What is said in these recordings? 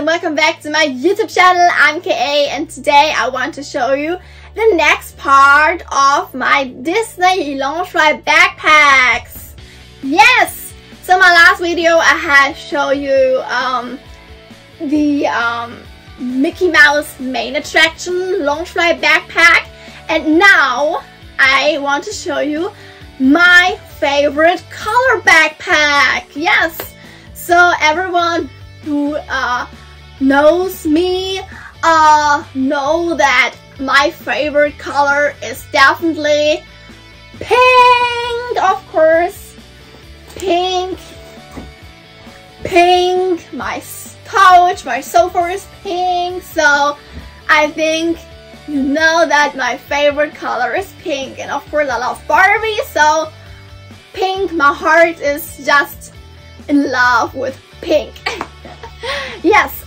and welcome back to my YouTube channel. I'm KA and today I want to show you the next part of my Disney Loungefly backpacks. Yes! So my last video I had show you um, the um, Mickey Mouse main attraction Loungefly backpack and now I want to show you my favorite color backpack. Yes! So everyone who uh, knows me uh, know that my favorite color is definitely pink, of course. Pink. Pink. My couch, my sofa is pink. So I think you know that my favorite color is pink. And of course I love Barbie. So pink, my heart is just in love with pink. yes,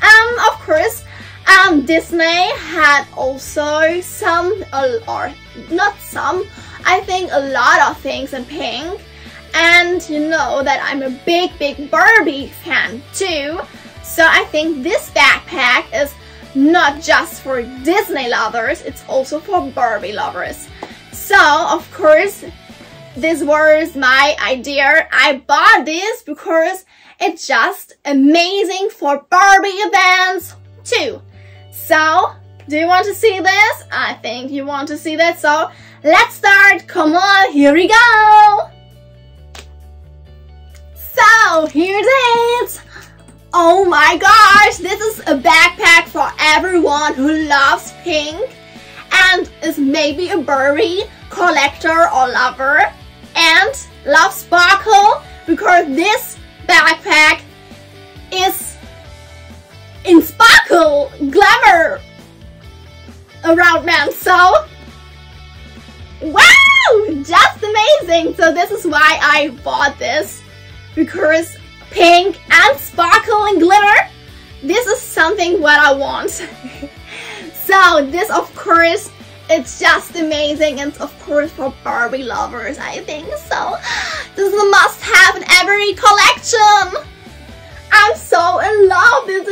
Disney had also some, or not some, I think a lot of things in pink. And you know that I'm a big, big Barbie fan too. So I think this backpack is not just for Disney lovers, it's also for Barbie lovers. So, of course, this was my idea. I bought this because it's just amazing for Barbie events too. So, do you want to see this? I think you want to see that. So, let's start. Come on, here we go. So, here it is. Oh my gosh, this is a backpack for everyone who loves pink and is maybe a Barbie collector or lover and loves sparkle because this backpack is in sparkle glamour around man so wow just amazing so this is why I bought this because pink and sparkle and glitter this is something what I want so this of course it's just amazing and of course for Barbie lovers I think so. This is a must have in every collection. I'm so in love with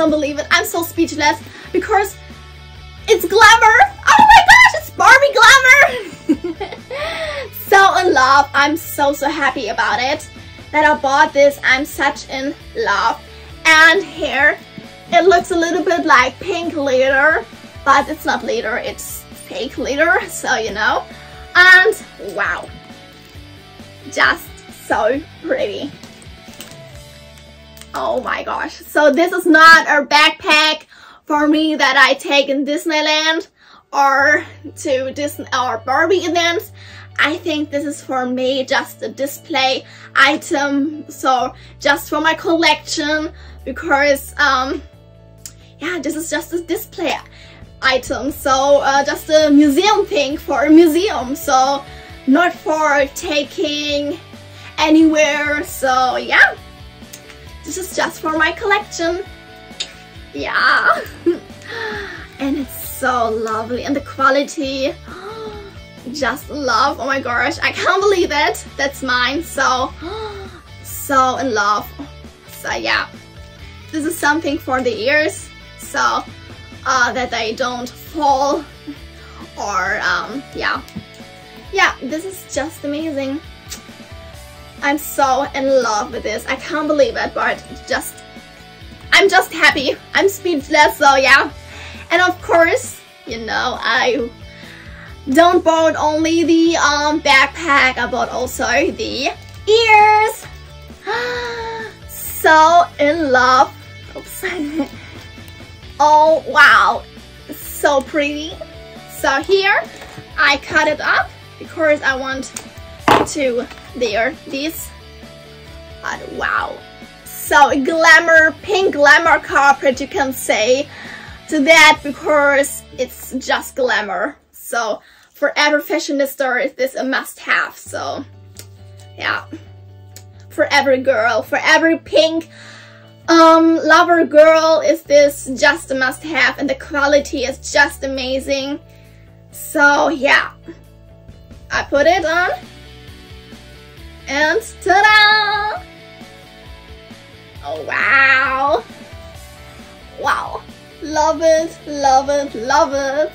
can't believe it. I'm so speechless because it's glamour. Oh my gosh, it's Barbie glamour. so in love. I'm so so happy about it that I bought this. I'm such in love. And here it looks a little bit like pink glitter but it's not glitter, it's fake glitter, so you know. And wow, just so pretty. Oh my gosh. So this is not a backpack for me that I take in Disneyland or to Disney or Barbie events. I think this is for me just a display item. So just for my collection because um yeah, this is just a display item. So uh, just a museum thing for a museum. So not for taking anywhere. So yeah, this is just for my collection. Yeah. and it's so lovely and the quality. Just love. Oh my gosh i can't believe it. That's mine. So so in love. So yeah. This is something for the ears. So uh, that they don't fall. Or um, yeah. Yeah this is just amazing I'm so in love with this. I can't believe it but just I'm just happy. I'm speechless so yeah. And of course you know I don't bought only the um, backpack I bought also the ears. So in love. Oops. Oh, wow. So pretty. So here, I cut it up because I want to there this. And wow. So glamour, pink glamour carpet you can say to that because it's just glamour. So for every fashionista, this a must have. So yeah, for every girl, for every pink um, Lover Girl is this just a must have and the quality is just amazing. So yeah, I put it on and ta-da! Oh, wow. Wow. Love it, love it, love it.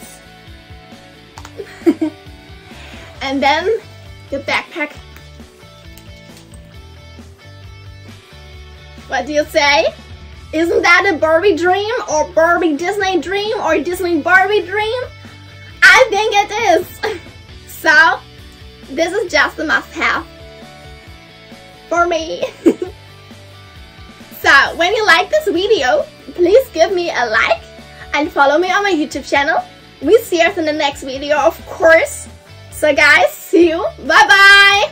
and then the backpack. What do you say? Isn't that a Barbie dream or Barbie Disney dream or Disney Barbie dream? I think it is. so, this is just a must-have for me. so, when you like this video, please give me a like and follow me on my YouTube channel. We see us in the next video, of course. So guys, see you. Bye-bye.